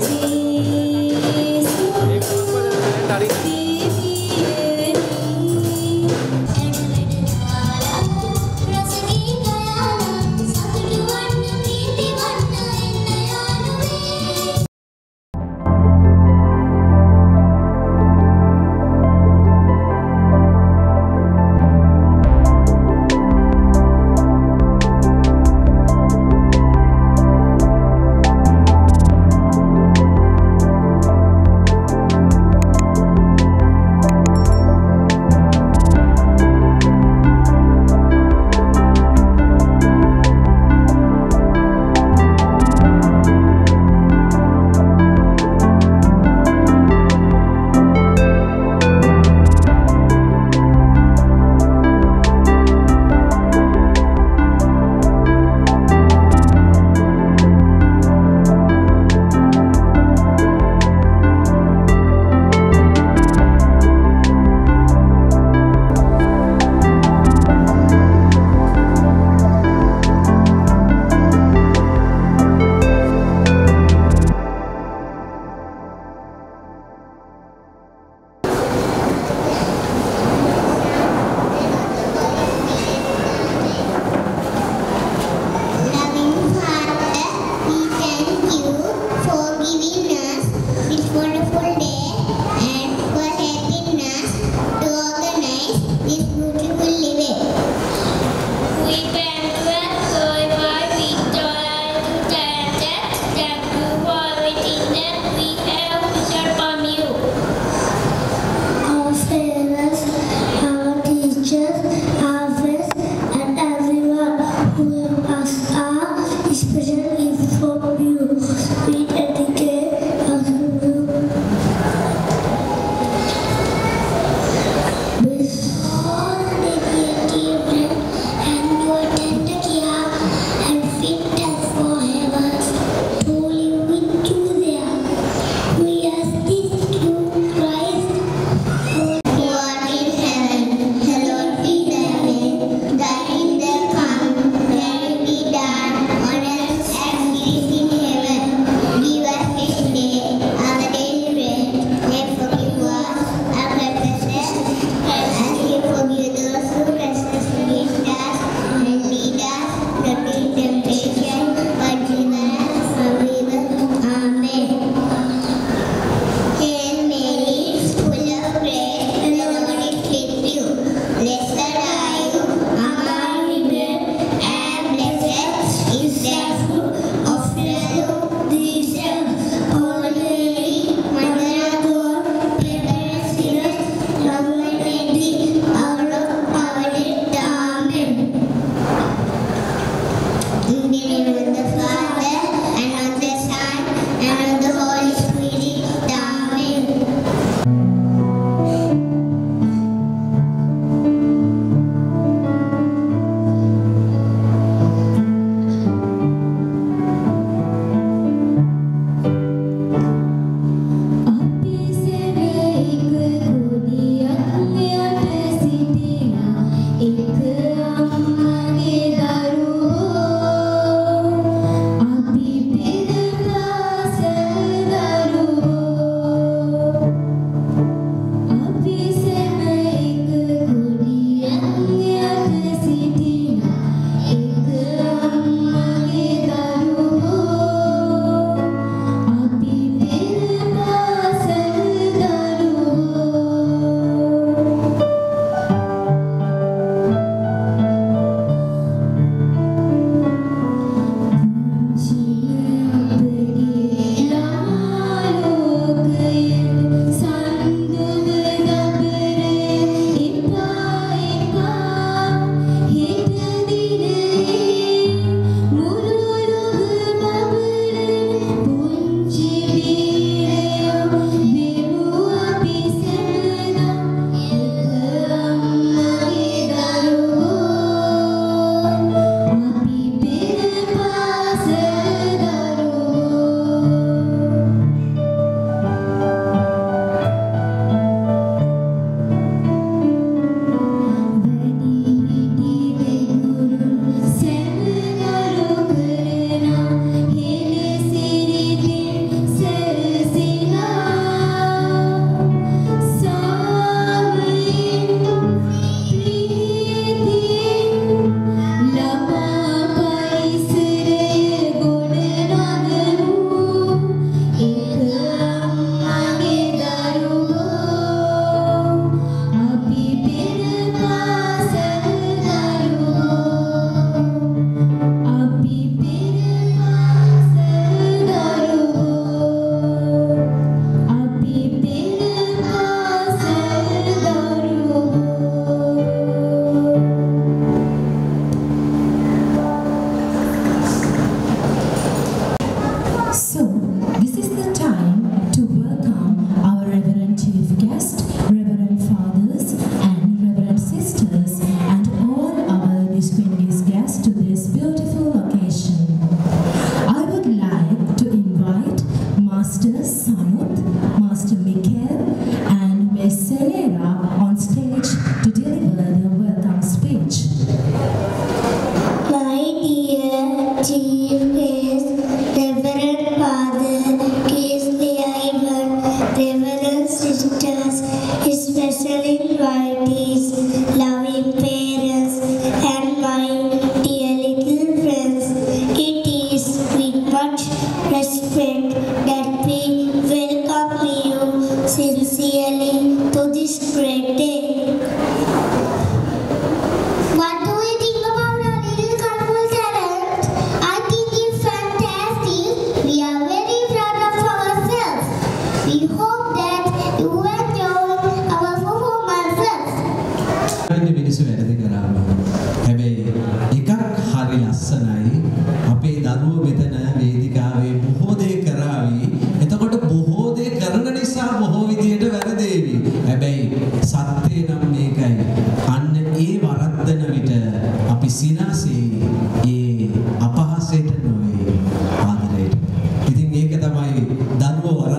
Thank you. තමයි දරුවෝ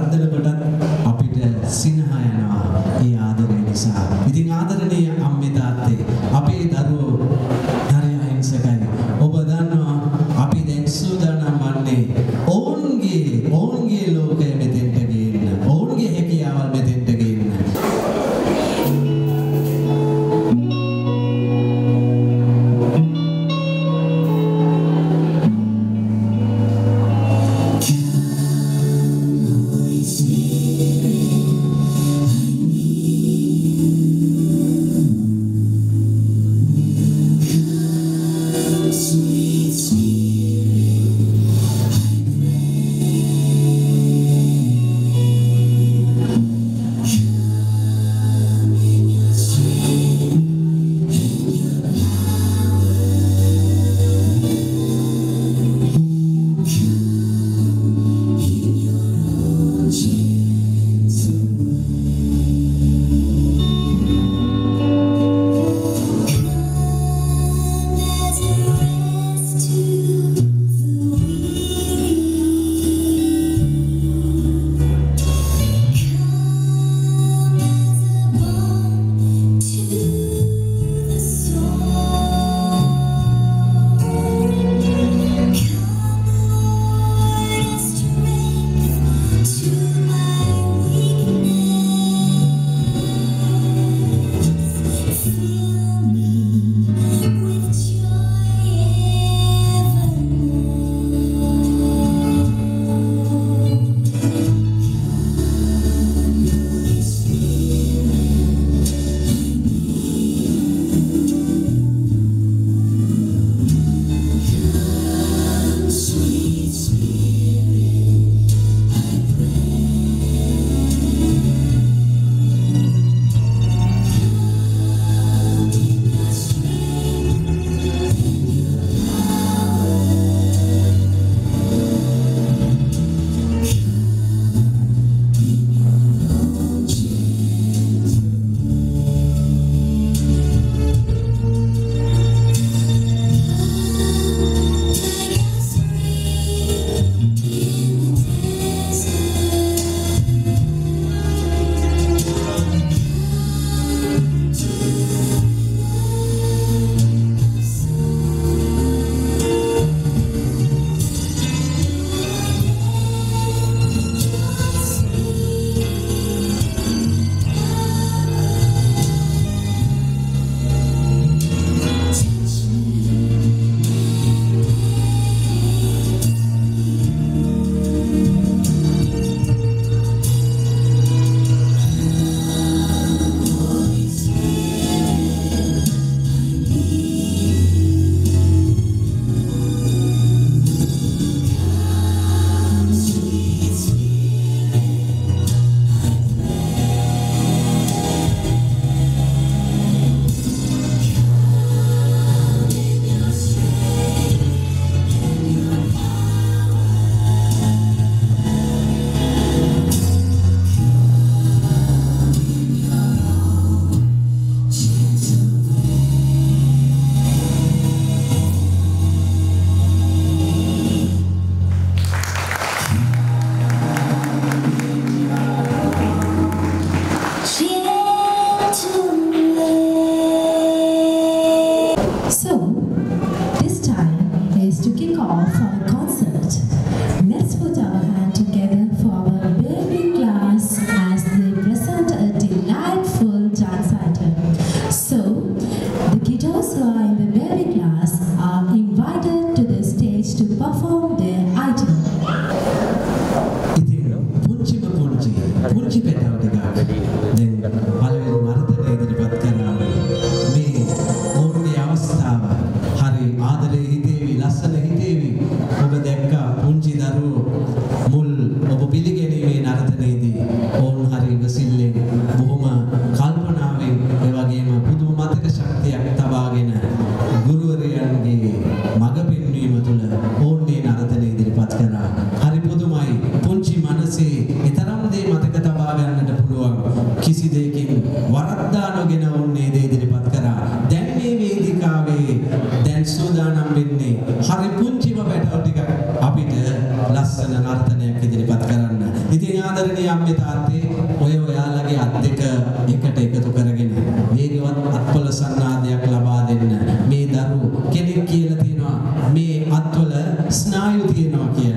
ස්නායු තියෙනවා කියලා.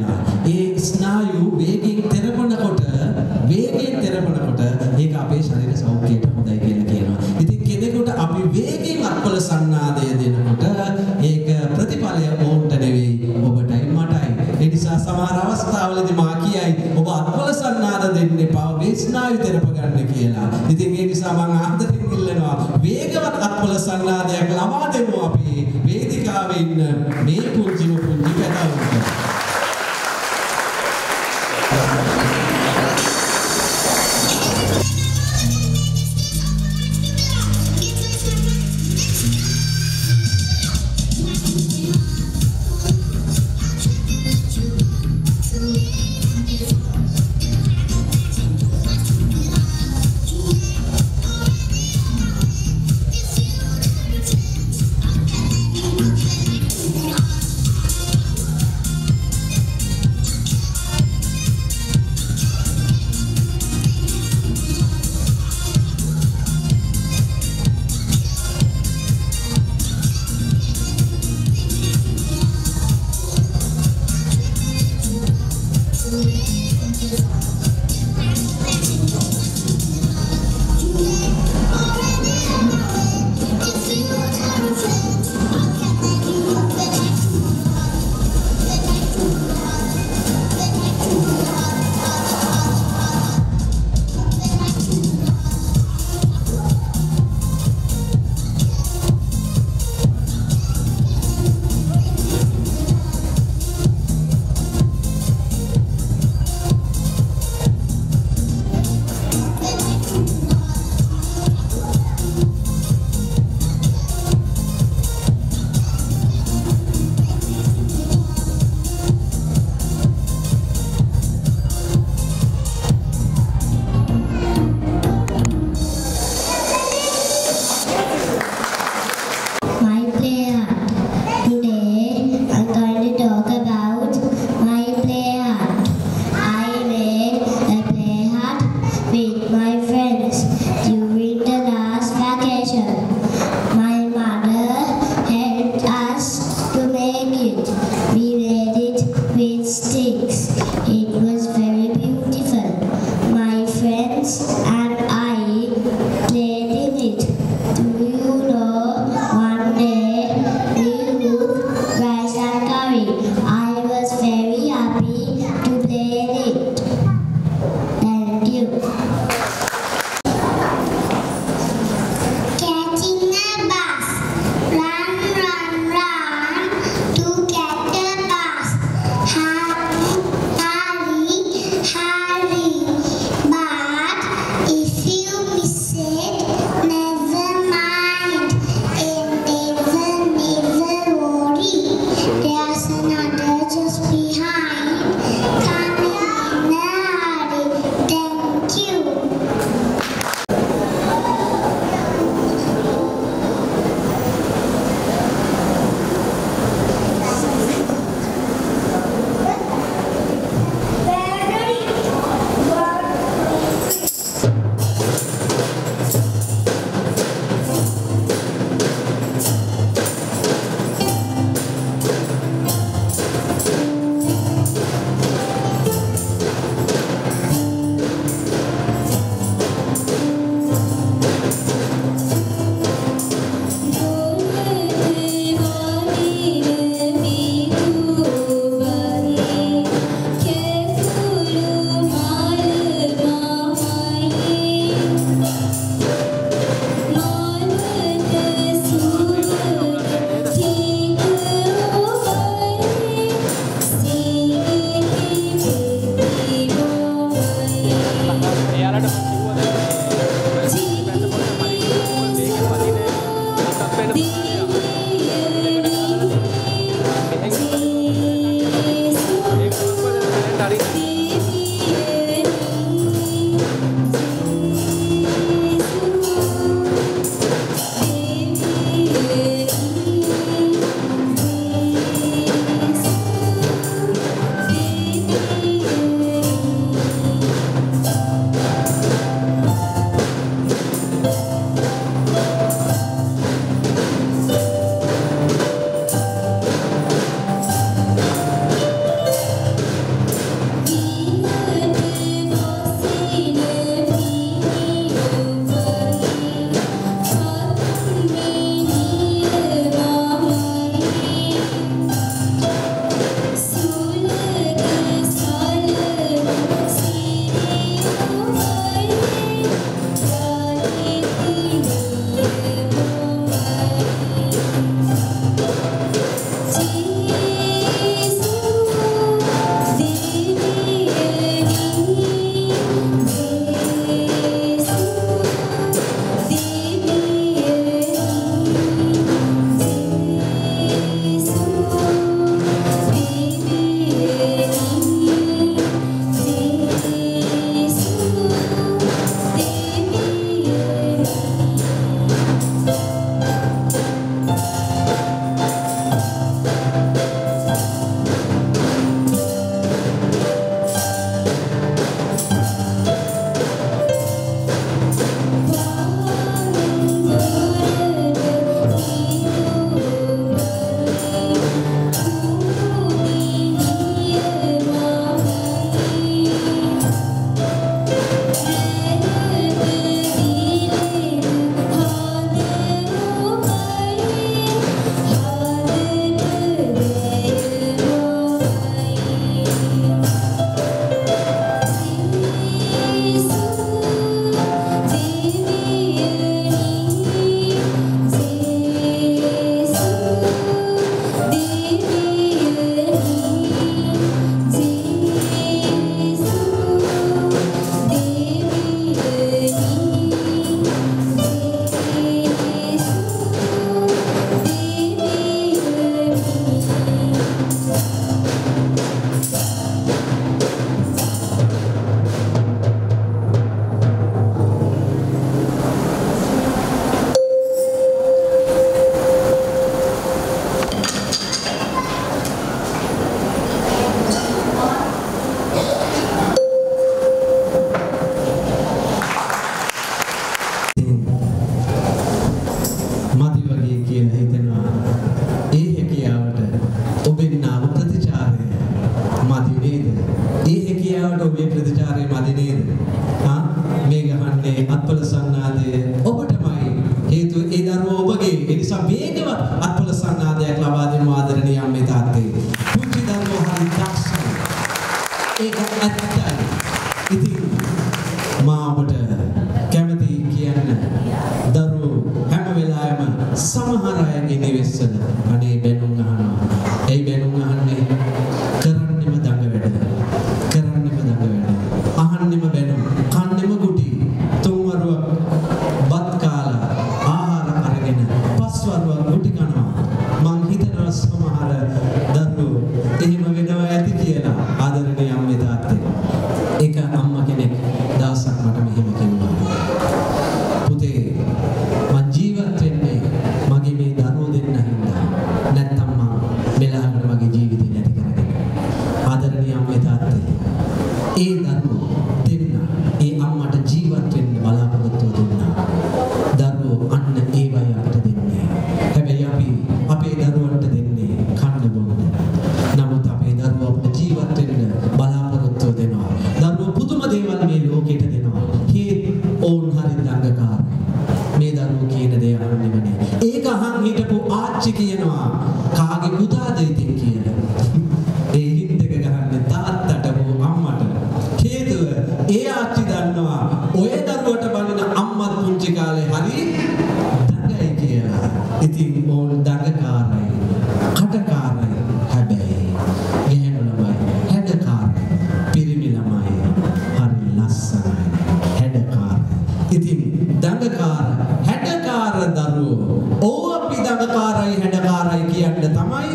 ඉතින් දඟකාර හැඩකාර දරුවෝ ඕව අපි දඟකාරයි හැඩකාරයි කියන්න තමයි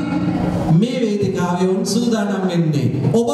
මේ වේදිකාවේ උන් සූදානම් වෙන්නේ. ඔබ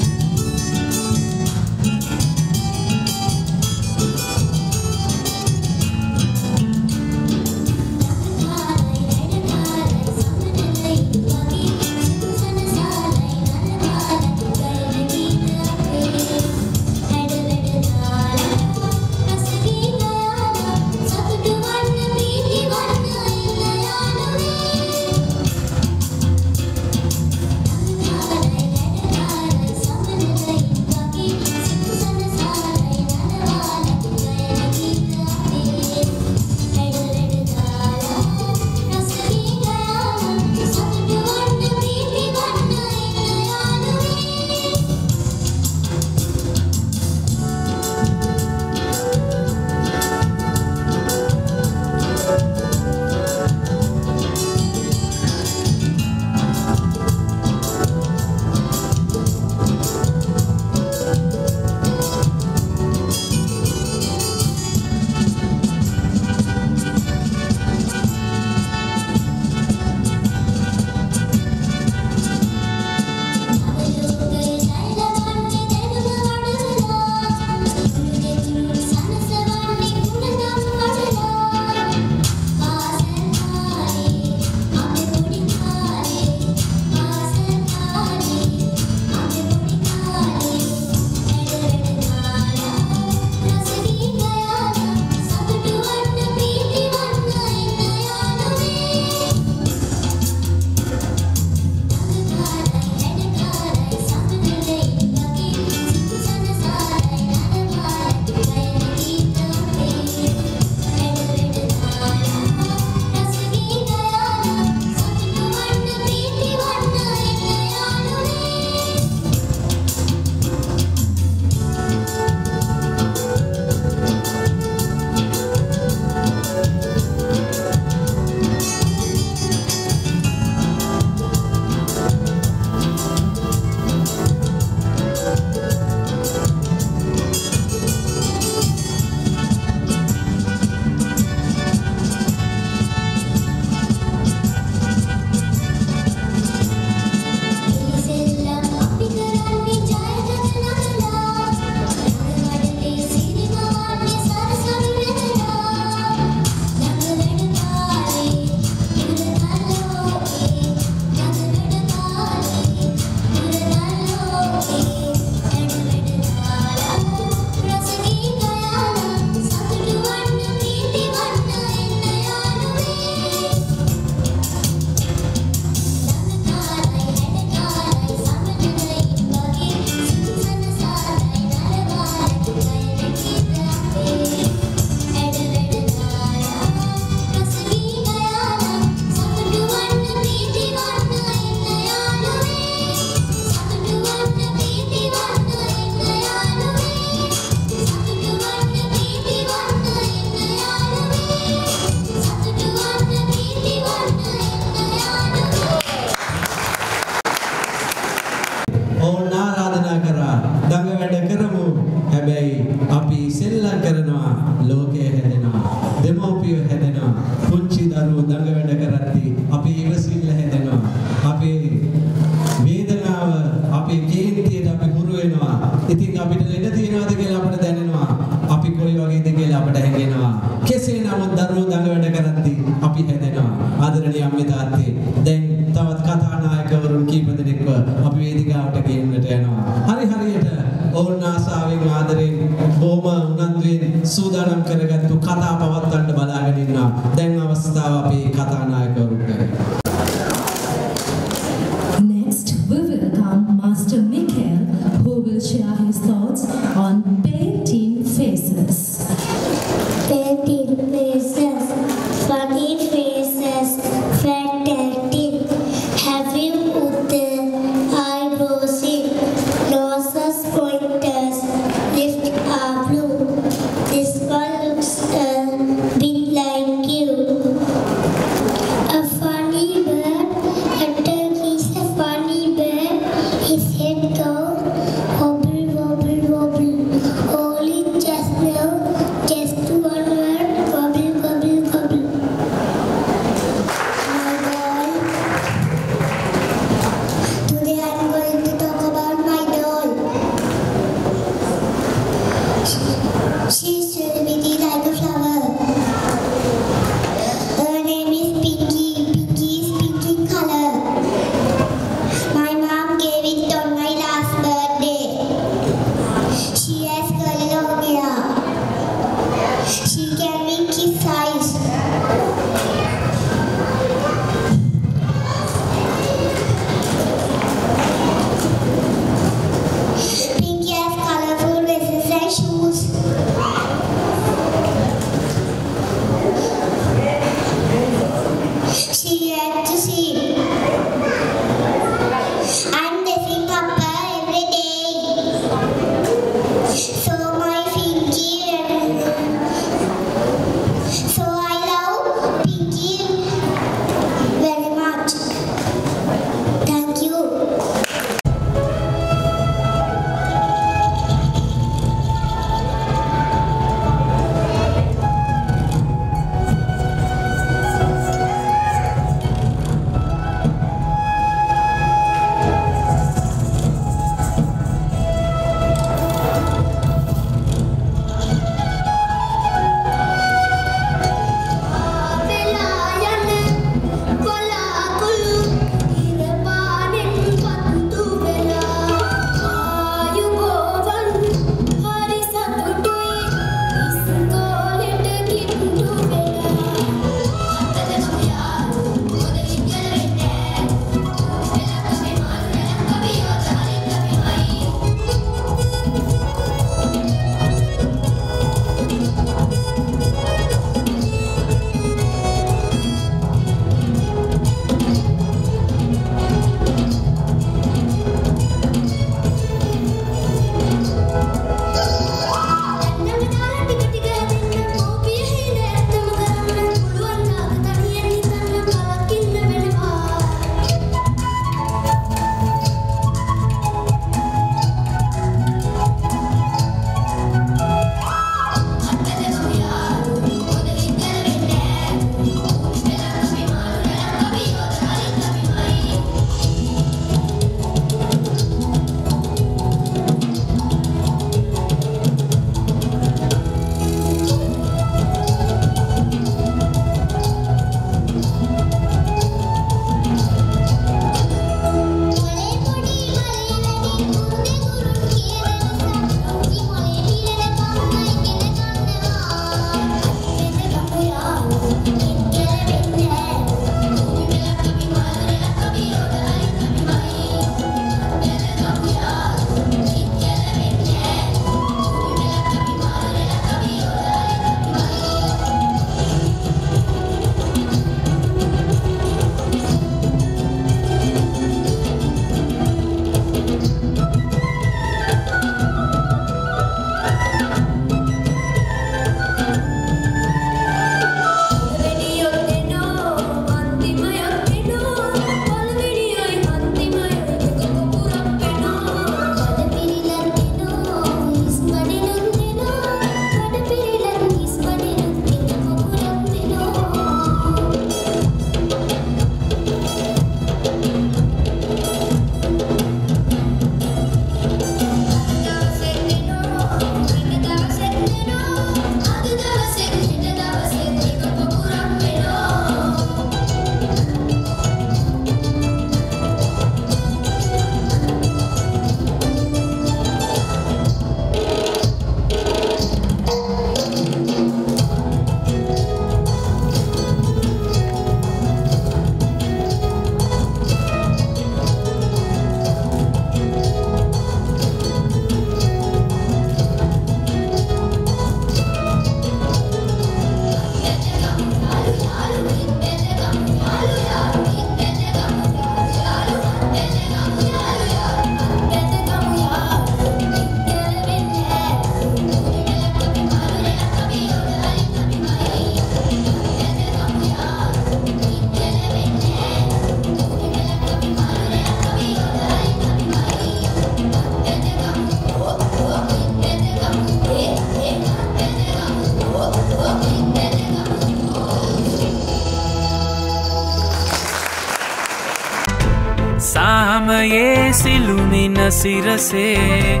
සිරසේ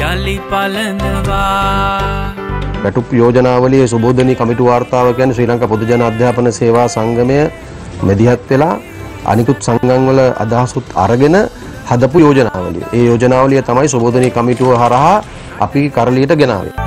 යළි පලඳවා වැටුප් යෝජනාවලියේ සුබෝධනී කමිටු වාර්තාව කියන්නේ ශ්‍රී ලංකා පොදු ජන අධ්‍යාපන සේවා සංගමය මැදිහත් වෙලා අනිකුත් සංගම් වල අදහසුත් අරගෙන හදපු යෝජනාවලිය. ඒ යෝජනාවලිය තමයි සුබෝධනී කමිටුව හරහා අපි කරලියට ගෙනාවේ.